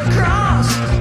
Cross.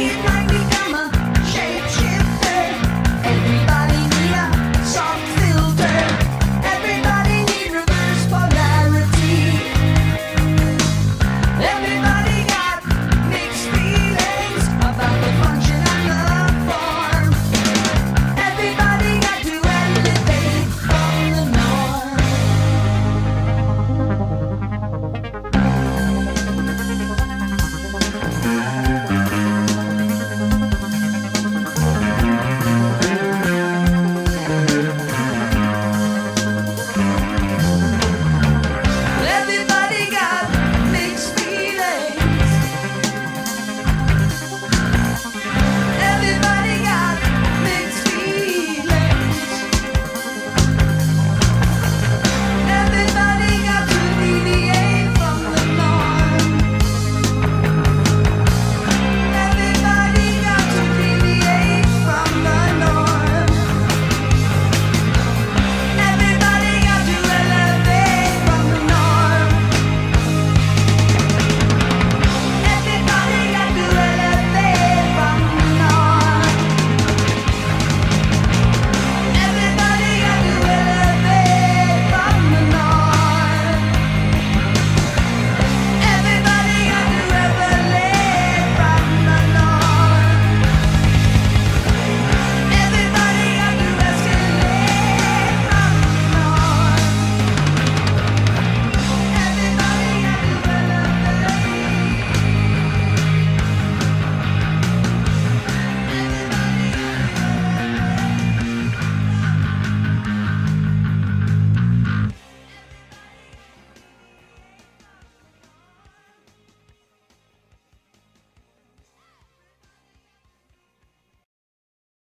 you